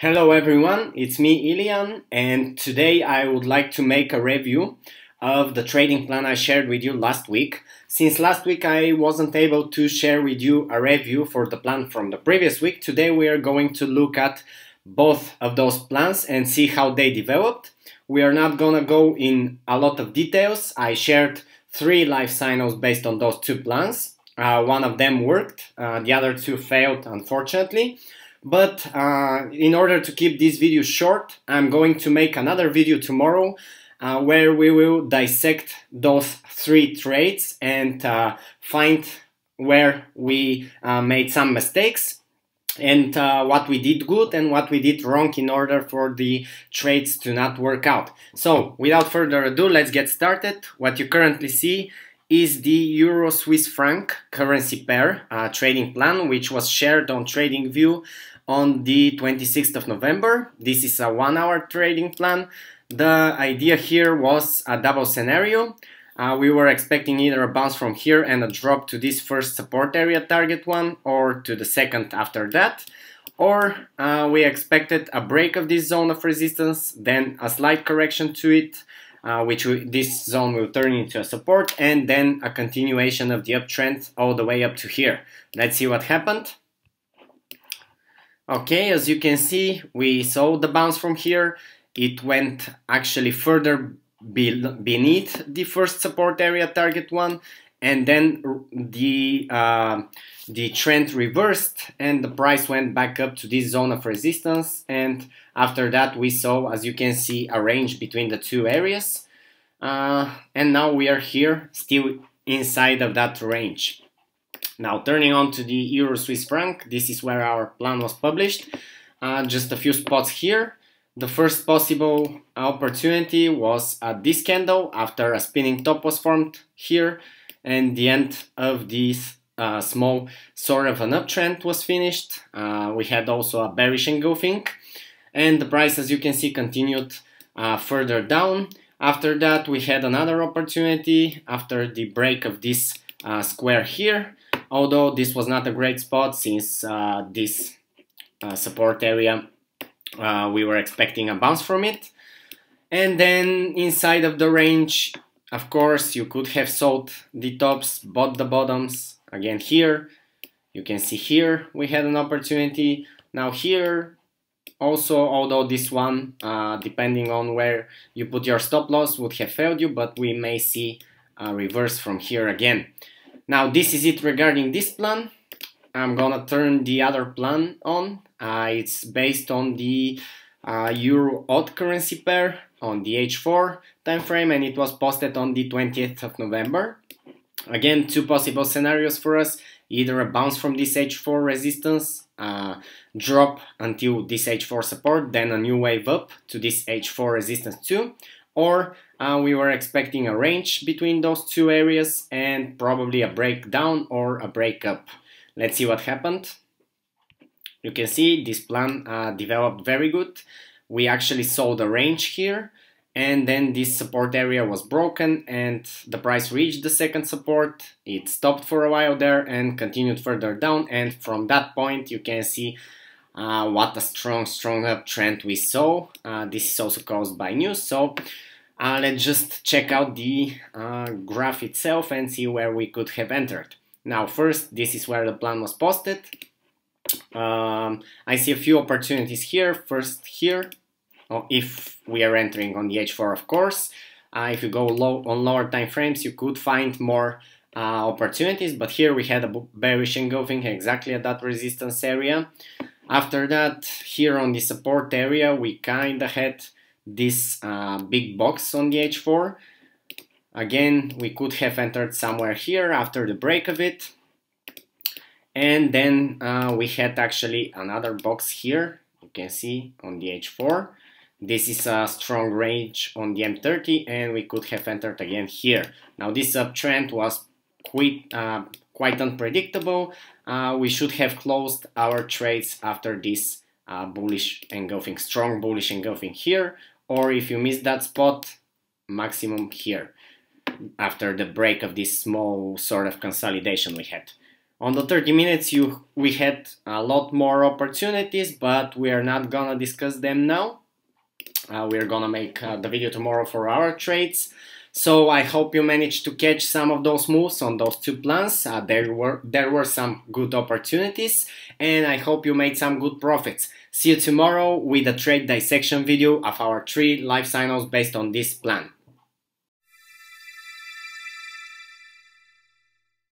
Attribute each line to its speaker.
Speaker 1: Hello everyone, it's me Ilian and today I would like to make a review of the trading plan I shared with you last week. Since last week I wasn't able to share with you a review for the plan from the previous week, today we are going to look at both of those plans and see how they developed. We are not gonna go in a lot of details. I shared three live signals based on those two plans. Uh, one of them worked, uh, the other two failed unfortunately. But uh, in order to keep this video short, I'm going to make another video tomorrow uh, where we will dissect those three trades and uh, find where we uh, made some mistakes and uh, what we did good and what we did wrong in order for the trades to not work out. So without further ado, let's get started. What you currently see is the Euro Swiss franc currency pair uh, trading plan, which was shared on TradingView on the 26th of November. This is a one hour trading plan. The idea here was a double scenario. Uh, we were expecting either a bounce from here and a drop to this first support area target one or to the second after that. Or uh, we expected a break of this zone of resistance, then a slight correction to it, uh, which we, this zone will turn into a support and then a continuation of the uptrend all the way up to here. Let's see what happened. Okay, as you can see, we saw the bounce from here. It went actually further be beneath the first support area target one and then the uh, the trend reversed and the price went back up to this zone of resistance. And after that we saw as you can see a range between the two areas. Uh, and now we are here still inside of that range now turning on to the euro swiss franc this is where our plan was published uh, just a few spots here the first possible opportunity was at this candle after a spinning top was formed here and the end of this uh, small sort of an uptrend was finished. Uh, we had also a bearish engulfing and the price as you can see continued uh, further down. After that we had another opportunity after the break of this uh, square here although this was not a great spot since uh, this uh, support area we were expecting a bounce from it. And then inside of the range of course, you could have sold the tops, bought the bottoms. Again, here, you can see here we had an opportunity. Now here, also, although this one, uh, depending on where you put your stop loss, would have failed you, but we may see a reverse from here again. Now, this is it regarding this plan. I'm gonna turn the other plan on. Uh, it's based on the uh, Euro AUD currency pair on the H4 time frame and it was posted on the 20th of November. Again, two possible scenarios for us, either a bounce from this H4 resistance, uh, drop until this H4 support, then a new wave up to this H4 resistance too, or uh, we were expecting a range between those two areas and probably a breakdown or a break up. Let's see what happened. You can see this plan uh, developed very good. We actually saw the range here and then this support area was broken and the price reached the second support. It stopped for a while there and continued further down and from that point you can see uh, what a strong, strong uptrend we saw. Uh, this is also caused by news. So uh, let's just check out the uh, graph itself and see where we could have entered. Now first, this is where the plan was posted. Um, I see a few opportunities here. First here, oh, if we are entering on the H4, of course. Uh, if you go low on lower time frames, you could find more uh, opportunities, but here we had a bearish engulfing exactly at that resistance area. After that, here on the support area, we kind of had this uh, big box on the H4. Again, we could have entered somewhere here after the break of it. And then uh, we had actually another box here, you can see on the H4. This is a strong range on the M30 and we could have entered again here. Now this uptrend was quite, uh, quite unpredictable. Uh, we should have closed our trades after this uh, bullish engulfing, strong bullish engulfing here. Or if you missed that spot, maximum here after the break of this small sort of consolidation we had. On the 30 minutes, you we had a lot more opportunities, but we are not gonna discuss them now. Uh, we're gonna make uh, the video tomorrow for our trades. So I hope you managed to catch some of those moves on those two plans. Uh, there were there were some good opportunities, and I hope you made some good profits. See you tomorrow with a trade dissection video of our three live signals based on this plan.